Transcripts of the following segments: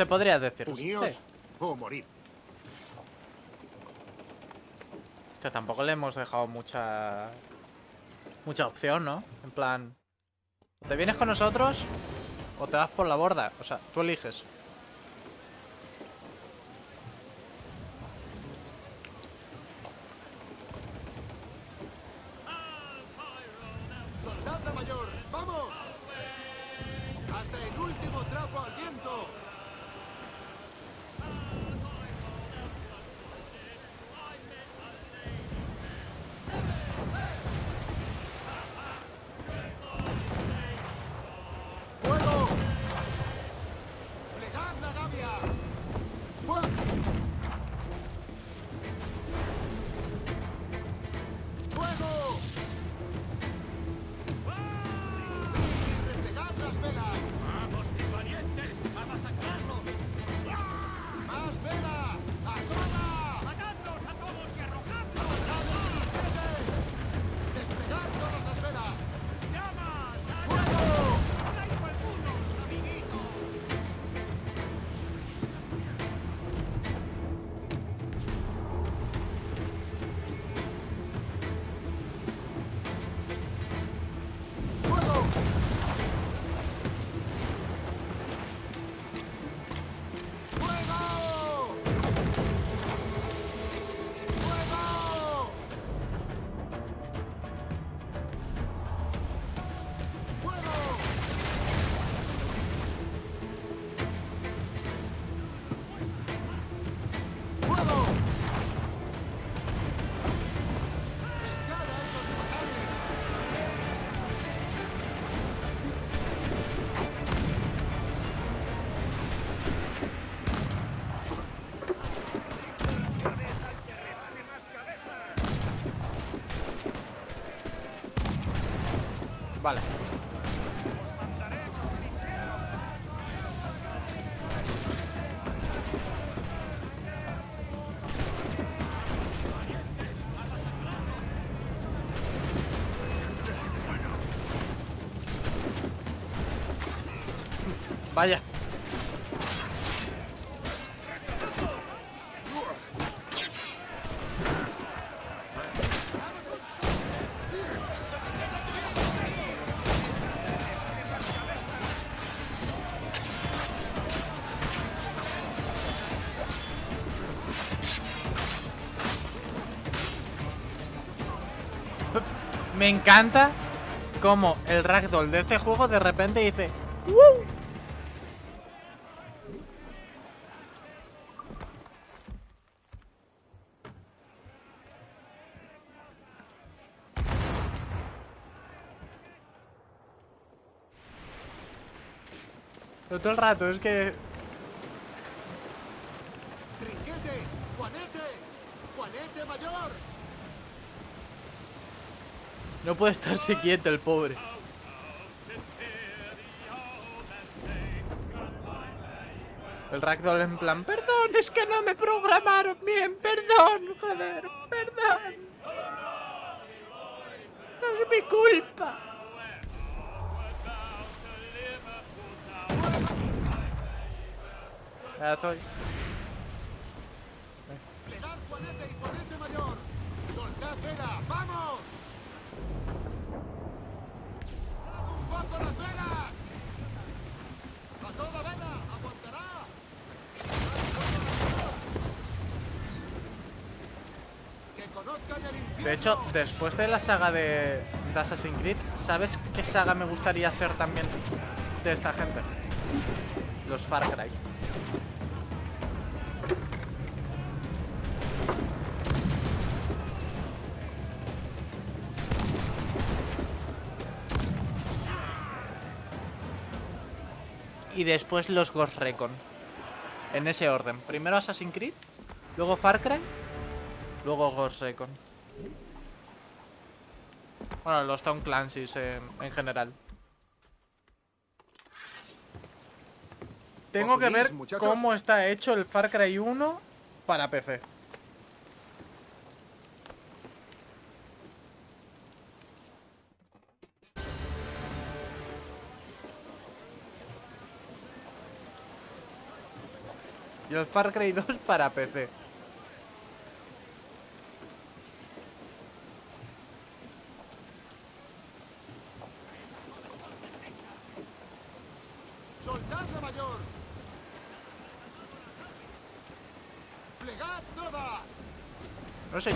Se podría decir. Uníos Sí. o morir. Que tampoco le hemos dejado mucha... Mucha opción, ¿no? En plan... ¿Te vienes con nosotros? ¿O te vas por la borda? O sea, tú eliges. Vaya. Me encanta cómo el ragdoll de este juego de repente dice. Pero todo el rato es que ¡Trinquete! ¡Juanete! ¡Juanete mayor! no puede estarse quieto el pobre. El ragdoll en plan, perdón, es que no me programaron bien, perdón, joder, perdón. No es mi culpa. Ya estoy. De hecho, después de la saga de Assassin's Creed, ¿sabes qué saga me gustaría hacer también de esta gente? Los Far Cry. Y después los Ghost Recon. En ese orden. Primero Assassin's Creed, luego Far Cry, luego Ghost Recon. Bueno, los Tom Clancy's en, en general. Tengo ¿Os que ver cómo está hecho el Far Cry 1 para PC. Y el Far Cry 2 para PC. ¡Soldad la mayor! ¡Plegad toda! No sé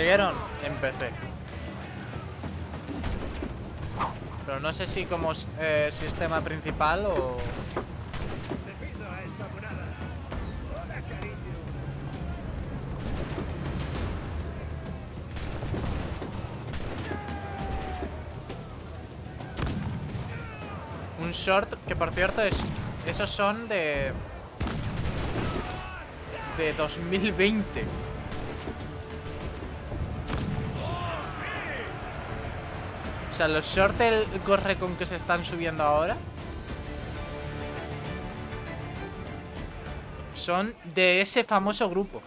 salieron en PC. Pero no sé si como eh, sistema principal o... Un short que por cierto es... Esos son de... De 2020. Los shorts del corre con que se están subiendo ahora son de ese famoso grupo.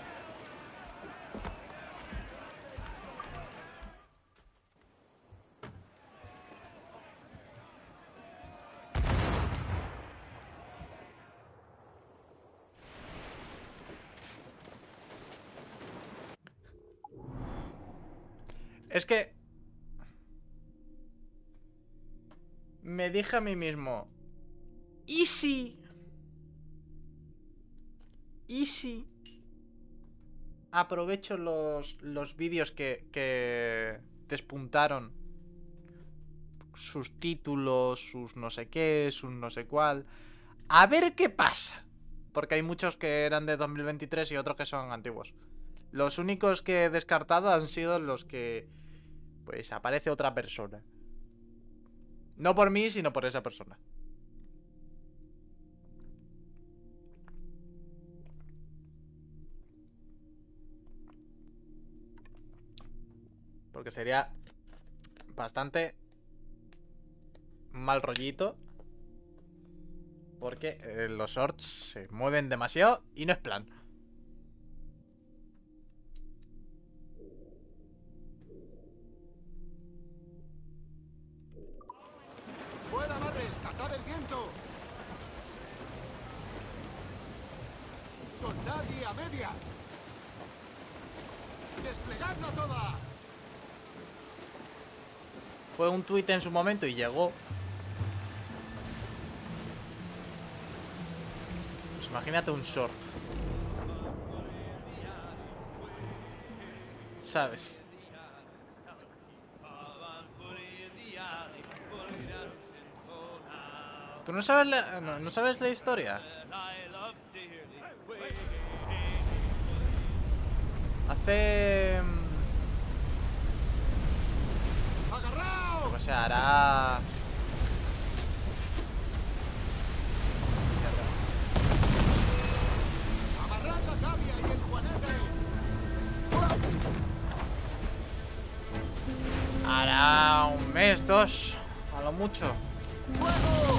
Es que me dije a mí mismo, ¿y si? ¿Y si? Aprovecho los, los vídeos que, que despuntaron sus títulos, sus no sé qué, sus no sé cuál. A ver qué pasa. Porque hay muchos que eran de 2023 y otros que son antiguos. Los únicos que he descartado han sido los que... Pues aparece otra persona. No por mí, sino por esa persona. Porque sería bastante mal rollito. Porque eh, los shorts se mueven demasiado y no es plan. ¡Soldad y a media! ¡Desplegadla toda! Fue un tuit en su momento y llegó. Pues imagínate un short. ¿Sabes? ¿Tú no sabes la, no, no sabes la historia? Hace... mm. O sea, hará... Hará un mes, dos, a lo mucho. ¡Fuego!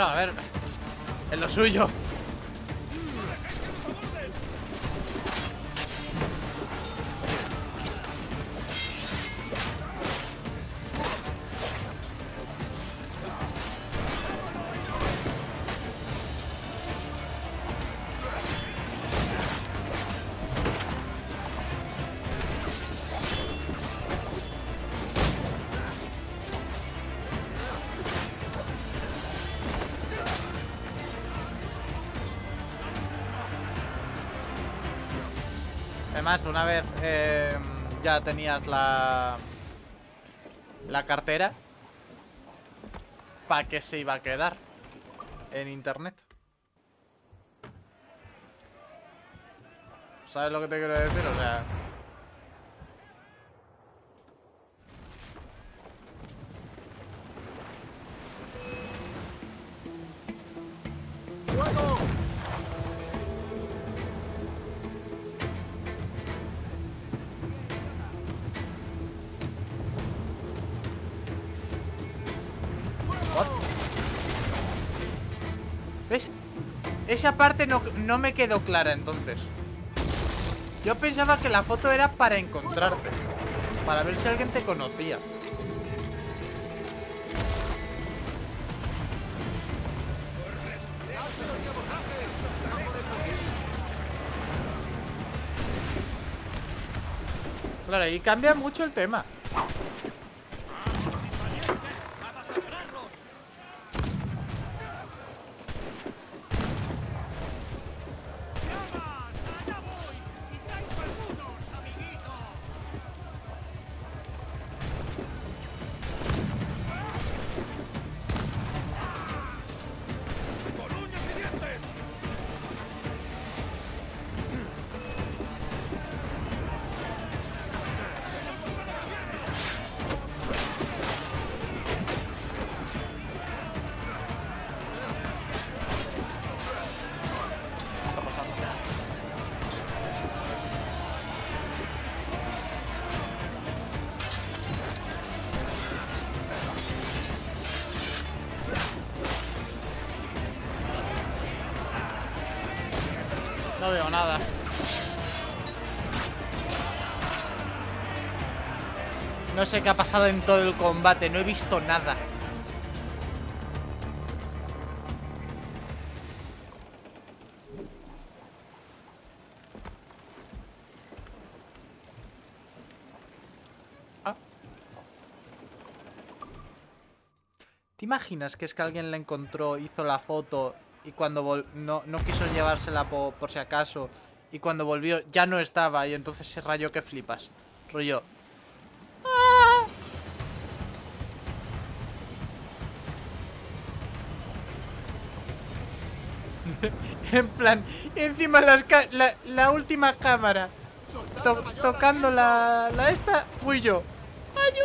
Claro, a ver. Es lo suyo. Además, una vez eh, ya tenías la la cartera, ¿para qué se iba a quedar en internet? ¿Sabes lo que te quiero decir? O sea... Esa parte no, no me quedó clara entonces. Yo pensaba que la foto era para encontrarte. Para ver si alguien te conocía. Claro, y cambia mucho el tema. No nada. No sé qué ha pasado en todo el combate, no he visto nada. Ah. ¿Te imaginas que es que alguien la encontró, hizo la foto y cuando vol- no, no quiso llevársela po- por si acaso y cuando volvió ya no estaba y entonces se rayó que flipas? Rollo. "Ah". en plan, encima las ca- la, la última cámara to- tocando la, la esta fui yo. ¡Ayú!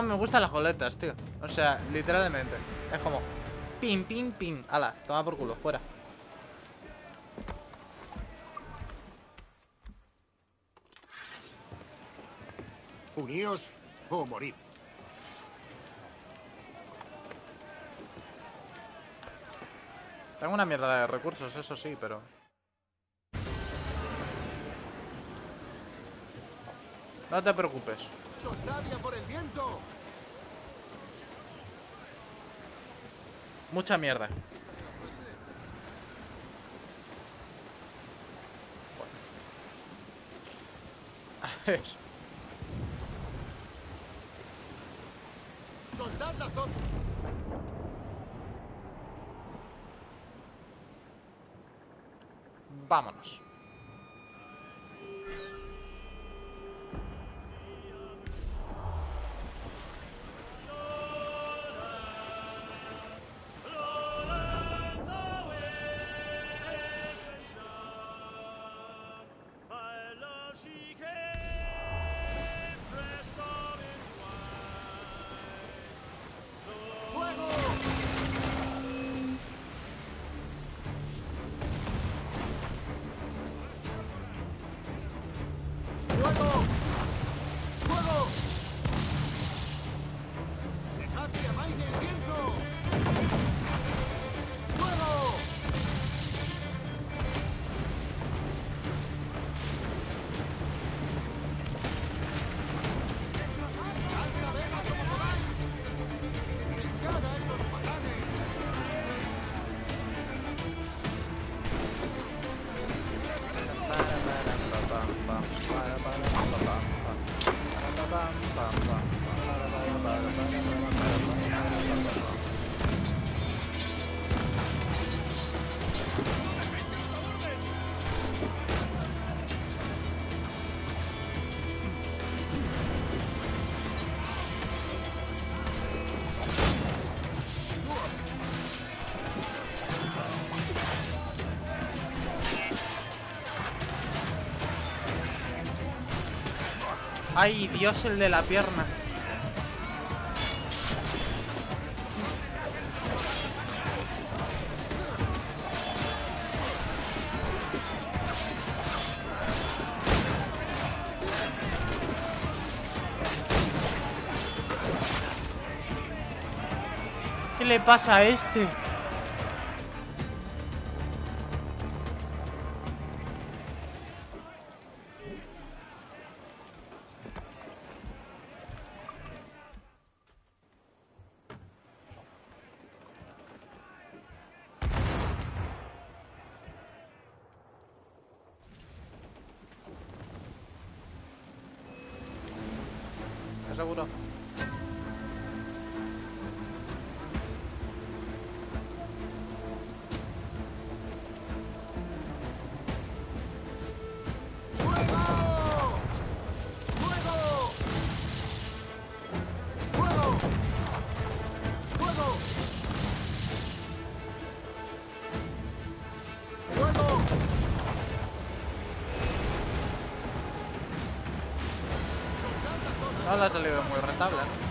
Oh, me gustan las goletas, tío. O sea, literalmente. Es como. Pin, pin, pin. Ala, toma por culo, fuera. Uníos o morid. Tengo una mierda de recursos, eso sí, pero. No te preocupes. ¡Soltad por el viento! Mucha mierda. A ver. ¡Soltadla toda! Vámonos. Ay, Dios, el de la pierna. ¿Qué le pasa a este? Seguro? Ha salido muy rentable.